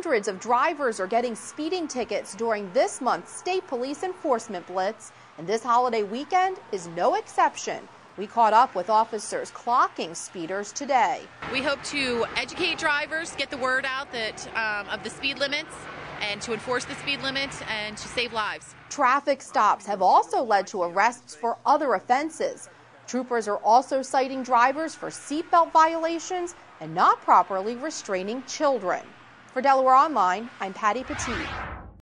Hundreds of drivers are getting speeding tickets during this month's state police enforcement blitz, and this holiday weekend is no exception. We caught up with officers clocking speeders today. We hope to educate drivers, get the word out that um, of the speed limits, and to enforce the speed limit and to save lives. Traffic stops have also led to arrests for other offenses. Troopers are also citing drivers for seatbelt violations and not properly restraining children. For Delaware Online, I'm Patty Petit.